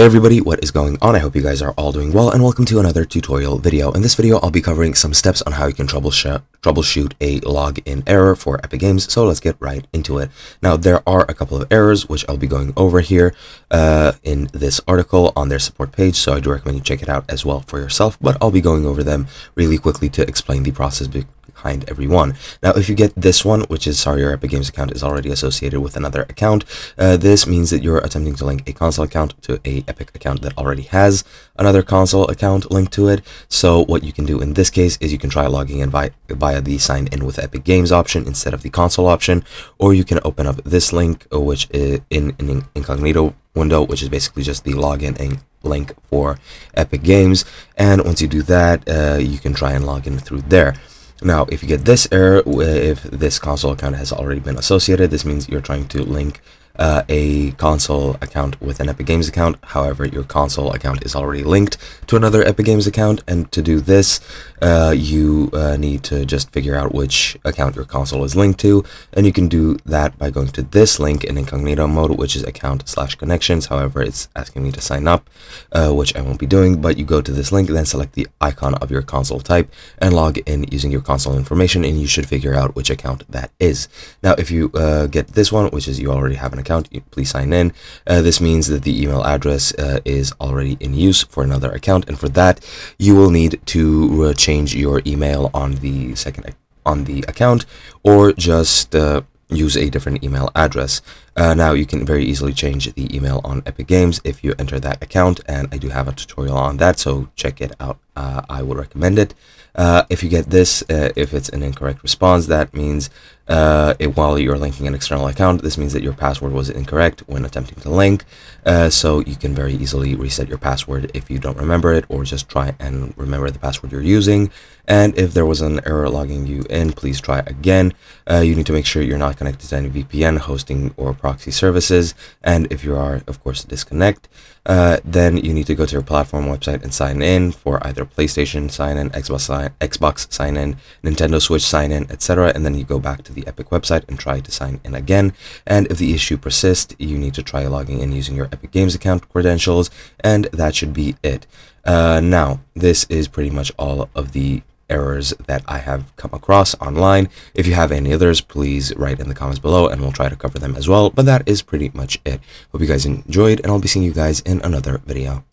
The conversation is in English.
Hey everybody, what is going on? I hope you guys are all doing well and welcome to another tutorial video. In this video, I'll be covering some steps on how you can troubleshoot, troubleshoot a login error for Epic Games, so let's get right into it. Now, there are a couple of errors which I'll be going over here uh, in this article on their support page, so I do recommend you check it out as well for yourself, but I'll be going over them really quickly to explain the process behind every one. Now, if you get this one, which is sorry, your Epic Games account is already associated with another account, uh, this means that you're attempting to link a console account to a Epic account that already has another console account linked to it. So what you can do in this case is you can try logging in via, via the sign in with Epic Games option instead of the console option, or you can open up this link, uh, which is in an incognito window, which is basically just the login link for Epic Games. And once you do that, uh, you can try and log in through there. Now, if you get this error, if this console account has already been associated, this means you're trying to link uh, a console account with an Epic Games account. However, your console account is already linked to another Epic Games account. And to do this, uh, you uh, need to just figure out which account your console is linked to. And you can do that by going to this link in incognito mode, which is account slash connections. However, it's asking me to sign up, uh, which I won't be doing. But you go to this link, then select the icon of your console type and log in using your console information. And you should figure out which account that is. Now, if you uh, get this one, which is you already have an account, account, please sign in. Uh, this means that the email address uh, is already in use for another account, and for that, you will need to uh, change your email on the second on the account, or just uh, use a different email address. Uh, now you can very easily change the email on Epic Games if you enter that account and I do have a tutorial on that so check it out. Uh, I would recommend it. Uh, if you get this, uh, if it's an incorrect response, that means uh, it, while you're linking an external account, this means that your password was incorrect when attempting to link. Uh, so you can very easily reset your password if you don't remember it, or just try and remember the password you're using. And if there was an error logging you in, please try again. You need to make sure you're not connected to any VPN, hosting, or proxy services. And if you are, of course, disconnect. Uh, then you need to go to your platform website and sign in for either PlayStation sign in, Xbox sign, Xbox sign in, Nintendo Switch sign in, etc. And then you go back to the Epic website and try to sign in again. And if the issue persists, you need to try logging in using your Epic Games account credentials, and that should be it. Uh, now, this is pretty much all of the errors that I have come across online. If you have any others, please write in the comments below and we'll try to cover them as well. But that is pretty much it. Hope you guys enjoyed and I'll be seeing you guys in another video.